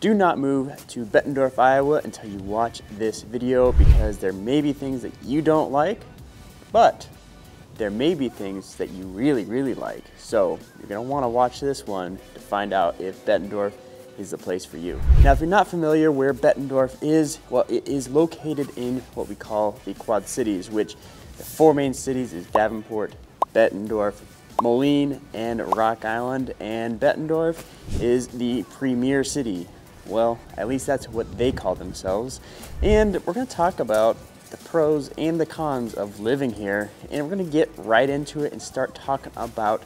Do not move to Bettendorf, Iowa until you watch this video because there may be things that you don't like, but there may be things that you really, really like. So you're gonna wanna watch this one to find out if Bettendorf is the place for you. Now, if you're not familiar where Bettendorf is, well, it is located in what we call the Quad Cities, which the four main cities is Davenport, Bettendorf, Moline, and Rock Island. And Bettendorf is the premier city. Well, at least that's what they call themselves. And we're gonna talk about the pros and the cons of living here. And we're gonna get right into it and start talking about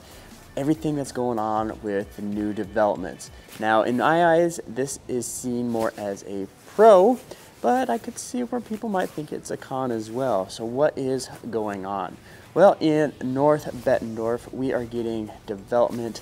everything that's going on with the new developments. Now, in my eyes, this is seen more as a pro, but I could see where people might think it's a con as well. So what is going on? Well, in North Bettendorf, we are getting development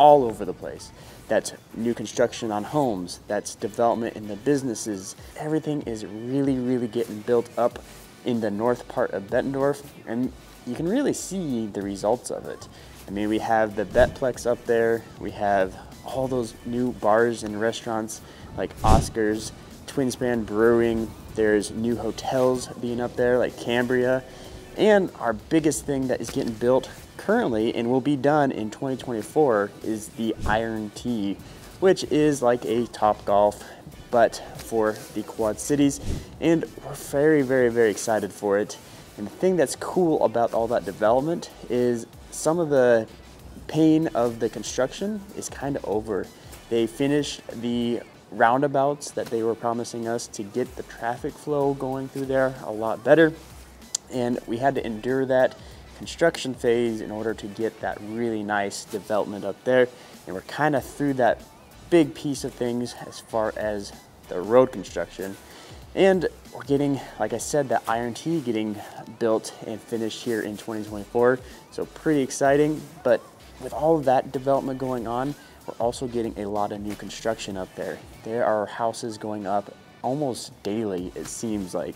all over the place. That's new construction on homes, that's development in the businesses. Everything is really, really getting built up in the north part of Bettendorf, and you can really see the results of it. I mean, we have the BettPlex up there, we have all those new bars and restaurants like Oscars, Twinspan Brewing, there's new hotels being up there like Cambria, and our biggest thing that is getting built currently and will be done in 2024 is the Iron T, which is like a Top Golf, but for the Quad Cities. And we're very, very, very excited for it. And the thing that's cool about all that development is some of the pain of the construction is kind of over. They finished the roundabouts that they were promising us to get the traffic flow going through there a lot better. And we had to endure that construction phase in order to get that really nice development up there. And we're kind of through that big piece of things as far as the road construction. And we're getting, like I said, that Iron T getting built and finished here in 2024. So pretty exciting. But with all of that development going on, we're also getting a lot of new construction up there. There are houses going up almost daily, it seems like.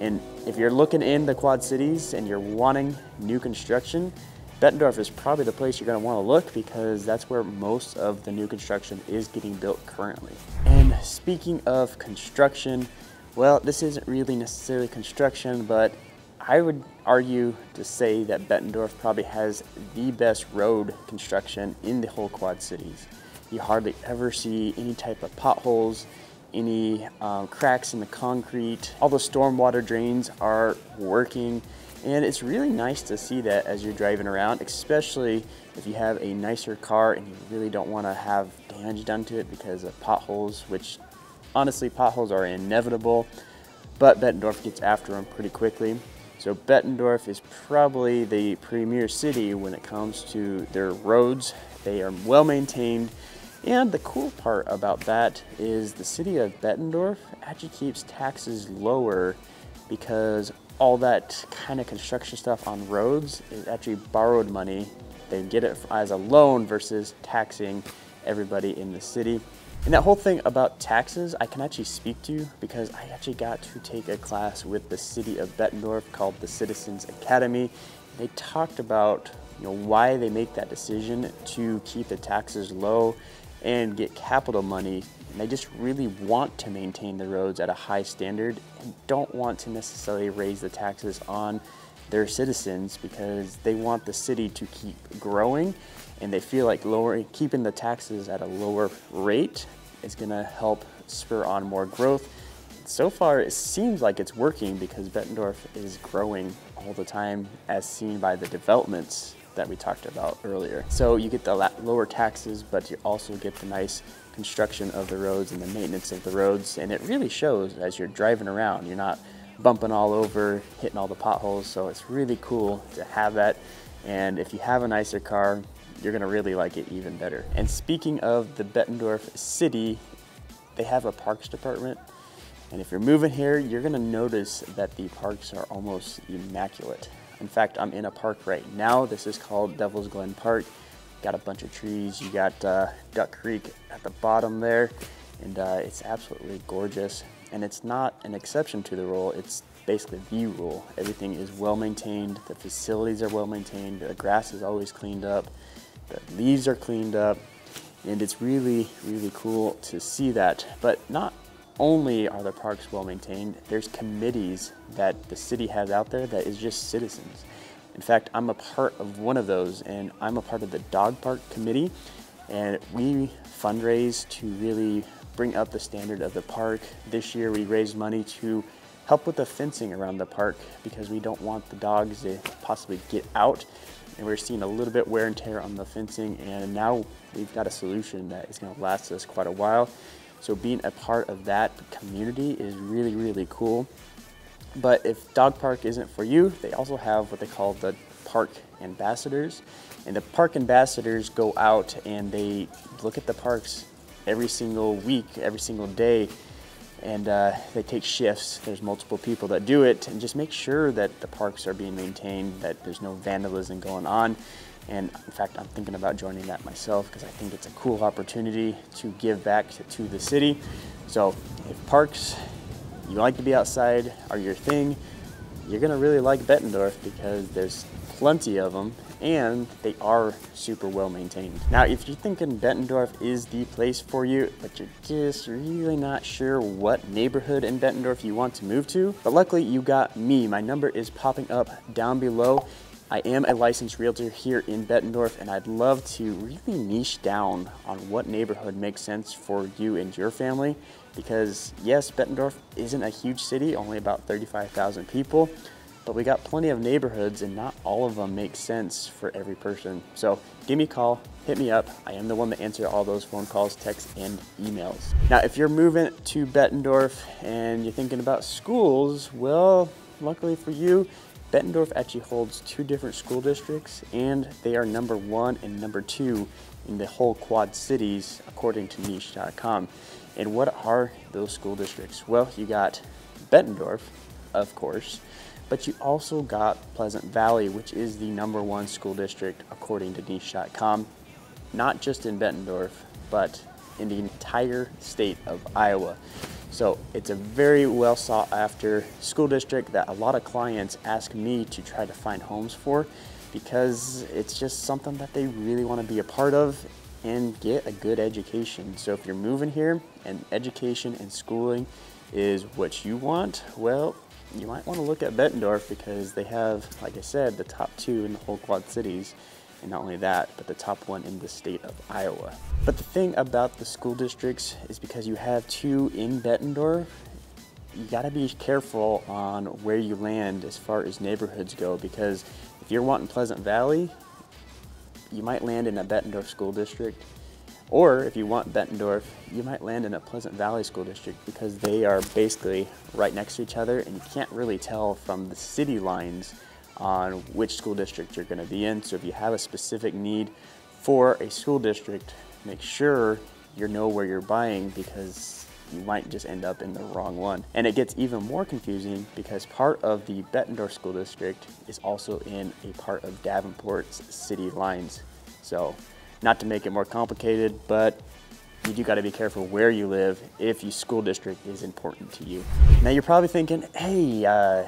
And if you're looking in the Quad Cities and you're wanting new construction, Bettendorf is probably the place you're to want to look because that's where most of the new construction is getting built currently. And speaking of construction, well, this isn't really necessarily construction, but I would argue to say that Bettendorf probably has the best road construction in the whole Quad Cities. You hardly ever see any type of potholes, any um, cracks in the concrete. All the stormwater drains are working and it's really nice to see that as you're driving around, especially if you have a nicer car and you really don't want to have damage done to it because of potholes, which honestly potholes are inevitable, but Bettendorf gets after them pretty quickly. So Bettendorf is probably the premier city when it comes to their roads. They are well maintained and the cool part about that is the city of Bettendorf actually keeps taxes lower because all that kind of construction stuff on roads is actually borrowed money. They get it as a loan versus taxing everybody in the city. And that whole thing about taxes, I can actually speak to because I actually got to take a class with the city of Bettendorf called the Citizens Academy. They talked about you know why they make that decision to keep the taxes low and get capital money. And they just really want to maintain the roads at a high standard and don't want to necessarily raise the taxes on their citizens because they want the city to keep growing and they feel like lowering, keeping the taxes at a lower rate is gonna help spur on more growth. So far, it seems like it's working because Bettendorf is growing all the time as seen by the developments that we talked about earlier. So you get the lower taxes, but you also get the nice construction of the roads and the maintenance of the roads. And it really shows as you're driving around. You're not bumping all over, hitting all the potholes. So it's really cool to have that. And if you have a nicer car, you're gonna really like it even better. And speaking of the Bettendorf city, they have a parks department. And if you're moving here, you're gonna notice that the parks are almost immaculate. In fact, I'm in a park right now. This is called Devil's Glen Park. Got a bunch of trees. You got uh, Duck Creek at the bottom there, and uh, it's absolutely gorgeous. And it's not an exception to the rule, it's basically the rule. Everything is well maintained, the facilities are well maintained, the grass is always cleaned up, the leaves are cleaned up, And it's really, really cool to see that. But not only are the parks well maintained, there's committees that the city has out there that is just citizens. In fact, I'm a part of one of those, and I'm a part of the dog park committee. And we fundraise to really bring up the standard of the park. This year, we raised money to help with the fencing around the park because we don't want the dogs to possibly get out. And we're seeing a little bit wear and tear on the fencing, and now we've got a solution that is going to last us quite a while. So being a part of that community is really, really cool. But if Dog Park isn't for you, they also have what they call the park ambassadors. And the park ambassadors go out and they look at the parks every single week, every single day, and uh, they take shifts. There's multiple people that do it and just make sure that the parks are being maintained, that there's no vandalism going on. And in fact, I'm thinking about joining that myself because I think it's a cool opportunity to give back to, the city. So if parks, you like to be outside, are your thing, you're gonna really like Bettendorf because there's plenty of them and they are super well maintained. Now, if you're thinking Bettendorf is the place for you, but you're just really not sure what neighborhood in Bettendorf you want to move to, but luckily you got me. My number is popping up down below. I am a licensed realtor here in Bettendorf and I'd love to really niche down on what neighborhood makes sense for you and your family because yes, Bettendorf isn't a huge city, only about 35,000 people, but we got plenty of neighborhoods and not all of them make sense for every person. So give me a call, hit me up. I am the one that answers all those phone calls, texts, and emails. Now, if you're moving to Bettendorf and you're thinking about schools, well, luckily for you, Bettendorf actually holds two different school districts and they are number one and number two in the whole Quad Cities according to niche.com. And what are those school districts? Well, you got Bettendorf, of course, but you also got Pleasant Valley, which is the number one school district according to niche.com, not just in Bettendorf, but in the entire state of Iowa. So it's a very well sought after school district that a lot of clients ask me to try to find homes for because it's just something that they really want to be a part of and get a good education. So if you're moving here and education and schooling is what you want, well, you might want to look at Bettendorf because they have, like I said, the top two in the whole Quad Cities. And not only that, but the top one in the state of Iowa. But the thing about the school districts is because you have two in Bettendorf, you gotta be careful on where you land as far as neighborhoods go because if you're wanting Pleasant Valley, you might land in a Bettendorf school district. Or if you want Bettendorf, you might land in a Pleasant Valley school district because they are basically right next to each other and you can't really tell from the city lines on which school district you're going to be in. So if you have a specific need for a school district, make sure you know where you're buying because you might just end up in the wrong one. And it gets even more confusing because part of the Bettendorf School District is also in a part of Davenport's city lines. So not to make it more complicated, but you do got to be careful where you live if your school district is important to you. Now you're probably thinking, hey, uh,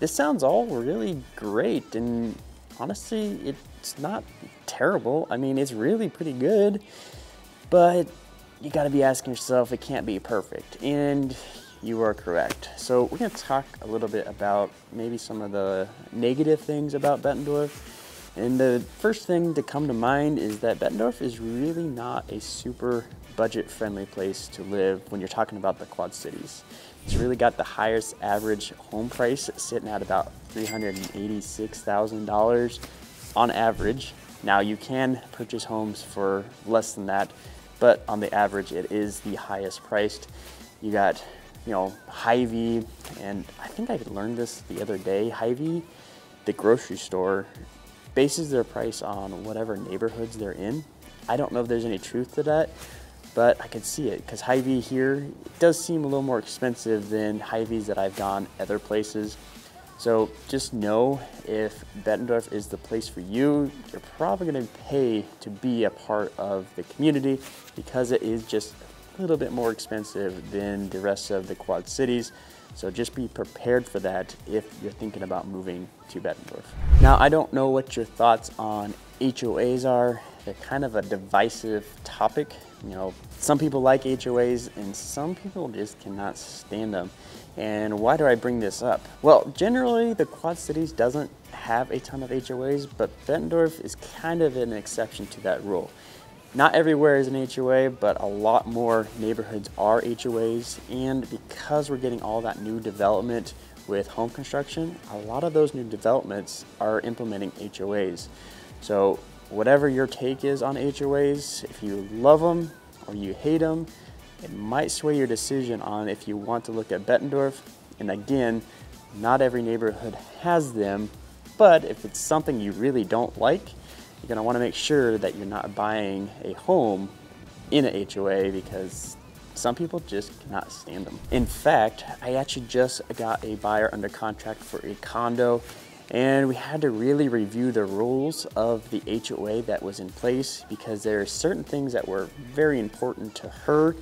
this sounds all really great and honestly it's not terrible. I mean it's really pretty good but you got to be asking yourself it can't be perfect and you are correct. So we're to talk a little bit about maybe some of the negative things about bettendorf and the first thing to come to mind is that bettendorf is really not a super budget friendly place to live when you're talking about the quad cities it's really got the highest average home price sitting at about $386,000 on average. Now you can purchase homes for less than that, but on the average it is the highest priced. You got, you know, Hy-Vee, and I think I learned this the other day. Hy-Vee, the grocery store, bases their price on whatever neighborhoods they're in. I don't know if there's any truth to that, but I can see it because Hy-Vee here does seem a little more expensive than Hy-Vees that I've gone other places. So just know if Bettendorf is the place for you, you're probably going to pay to be a part of the community because it is just a little bit more expensive than the rest of the Quad Cities. So just be prepared for that if you're thinking about moving to Bettendorf. Now, I don't know what your thoughts on HOAs are they're kind of a divisive topic. You know, some people like HOAs and some people just cannot stand them. And why do I bring this up? Well, generally the Quad Cities doesn't have a ton of HOAs, but Bettendorf is kind of an exception to that rule. Not everywhere is an HOA, but a lot more neighborhoods are HOAs. And because we're getting all that new development with home construction, a lot of those new developments are implementing HOAs. So whatever your take is on HOAs, if you love them or you hate them, it might sway your decision on if you want to look at Bettendorf. And again, not every neighborhood has them, but if it's something you really don't like, you're want to make sure that you're not buying a home in a HOA because some people just cannot stand them. In fact, I actually just got a buyer under contract for a condo and we had to really review the rules of the HOA that was in place because there are certain things that were very important to her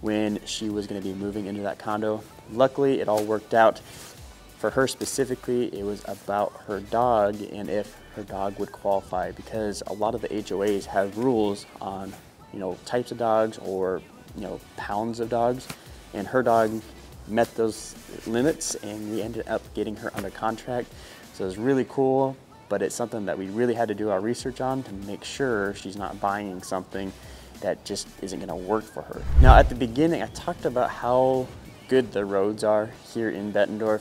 when she was going to be moving into that condo. Luckily, it all worked out. For her specifically, it was about her dog and if her dog would qualify because a lot of the HOAs have rules on, you know, types of dogs or, you know, pounds of dogs. And her dog met those limits and we ended up getting her under contract. So it's really cool, but it's something that we really had to do our research on to make sure she's not buying something that just isn't gonna work for her. Now at the beginning, I talked about how good the roads are here in Bettendorf.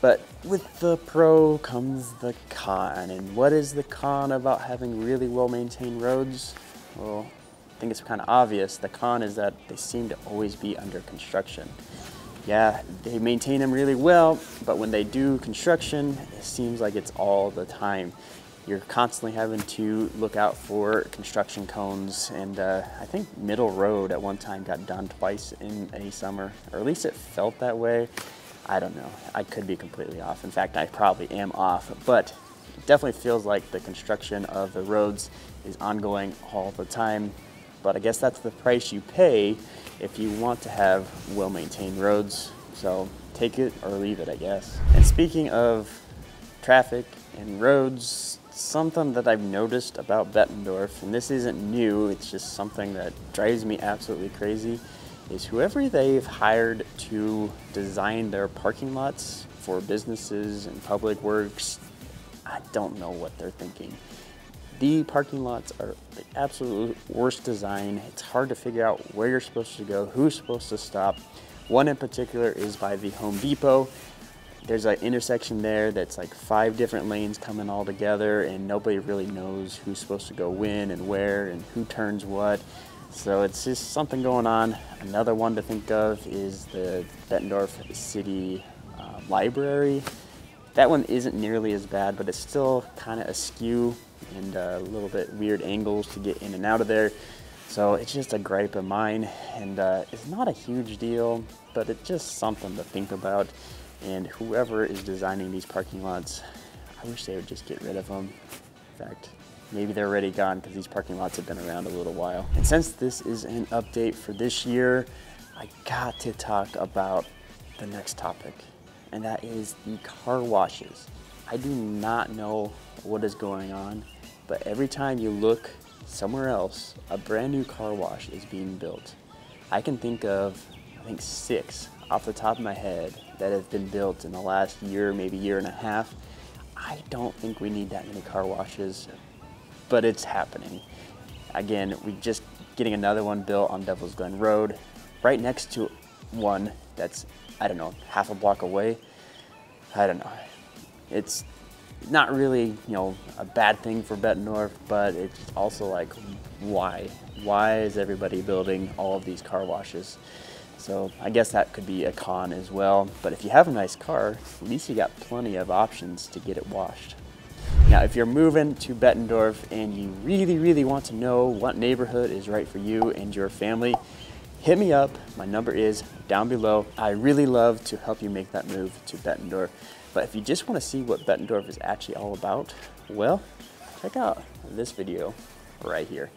But with the pro comes the con. And what is the con about having really well maintained roads? Well, I think it's kind of obvious. The con is that they seem to always be under construction. Yeah, they maintain them really well, but when they do construction, it seems like it's all the time. You're constantly having to look out for construction cones, and uh, I think Middle Road at one time got done twice in a summer, or at least it felt that way. I don't know. I could be completely off. In fact, I probably am off, but it definitely feels like the construction of the roads is ongoing all the time. But I guess that's the price you pay if you want to have well-maintained roads. So take it or leave it, I guess. And speaking of traffic and roads, something that I've noticed about Bettendorf, and this isn't new, it's just something that drives me absolutely crazy, is whoever they've hired to design their parking lots for businesses and public works, I don't know what they're thinking. The parking lots are the absolute worst design. It's hard to figure out where you're supposed to go, who's supposed to stop. One in particular is by the Home Depot. There's an intersection there that's like five different lanes coming all together and nobody really knows who's supposed to go when and where and who turns what. So it's just something going on. Another one to think of is the Bettendorf City uh, Library. That one isn't nearly as bad, but it's still kind of askew and uh, a little bit weird angles to get in and out of there. So it's just a gripe of mine, and uh, it's not a huge deal, but it's just something to think about. And whoever is designing these parking lots, I wish they would just get rid of them. In fact, maybe they're already gone because these parking lots have been around a little while. And since this is an update for this year, I got to talk about the next topic, and that is the car washes. I do not know what is going on, but every time you look somewhere else, a brand new car wash is being built. I can think of, I think six off the top of my head that have been built in the last year, maybe year and a half. I don't think we need that many car washes but it's happening. Again, we just getting another one built on Devil's Glen Road, right next to one that's, I don't know, half a block away. I don't know. It's not really, you know, a bad thing for Bettendorf, but it's also like, why? Why is everybody building all of these car washes? So I guess that could be a con as well. But if you have a nice car, at least you got plenty of options to get it washed. Now, if you're moving to Bettendorf and you really, really want to know what neighborhood is right for you and your family, hit me up. My number is down below. I really love to help you make that move to Bettendorf. But if you just want to see what Bettendorf is actually all about, well, check out this video right here.